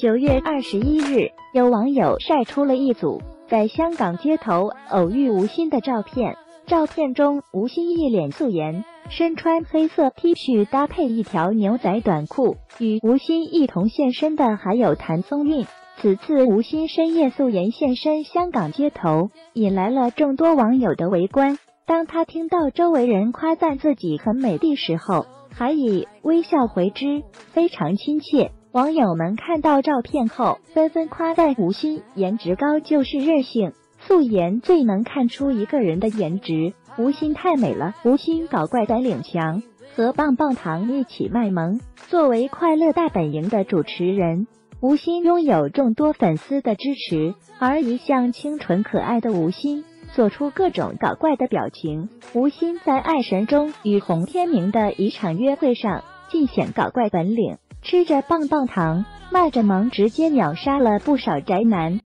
九月二十一日，有网友晒出了一组在香港街头偶遇吴昕的照片。照片中，吴昕一脸素颜，身穿黑色 T 恤搭配一条牛仔短裤。与吴昕一同现身的还有谭松韵。此次吴昕深夜素颜现身香港街头，引来了众多网友的围观。当他听到周围人夸赞自己很美的时候，还以微笑回之，非常亲切。网友们看到照片后，纷纷夸赞吴昕颜值高就是任性，素颜最能看出一个人的颜值。吴昕太美了，吴昕搞怪本领强，和棒棒糖一起卖萌。作为快乐大本营的主持人，吴昕拥有众多粉丝的支持，而一向清纯可爱的吴昕，做出各种搞怪的表情。吴昕在《爱神》中与洪天明的一场约会上，尽显搞怪本领。吃着棒棒糖，卖着萌，直接秒杀了不少宅男。